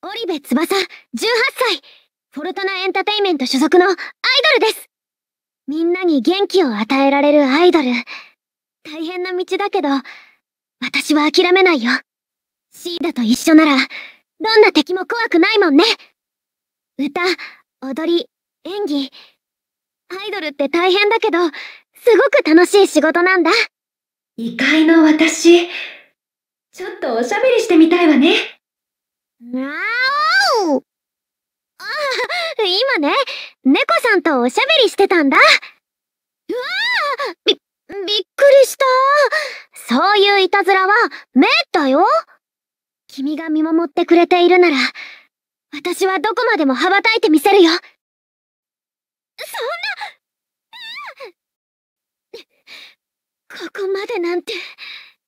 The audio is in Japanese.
織部翼、18歳。フォルトナエンターテイメント所属のアイドルです。みんなに元気を与えられるアイドル。大変な道だけど、私は諦めないよ。シーダと一緒なら、どんな敵も怖くないもんね。歌、踊り、演技。アイドルって大変だけど、すごく楽しい仕事なんだ。異界の私、ちょっとおしゃべりしてみたいわね。あおああ、今ね、猫さんとおしゃべりしてたんだ。うわあび、びっくりした。そういういたずらは、めったよ。君が見守ってくれているなら、私はどこまでも羽ばたいてみせるよ。そんな、ここまでなんて。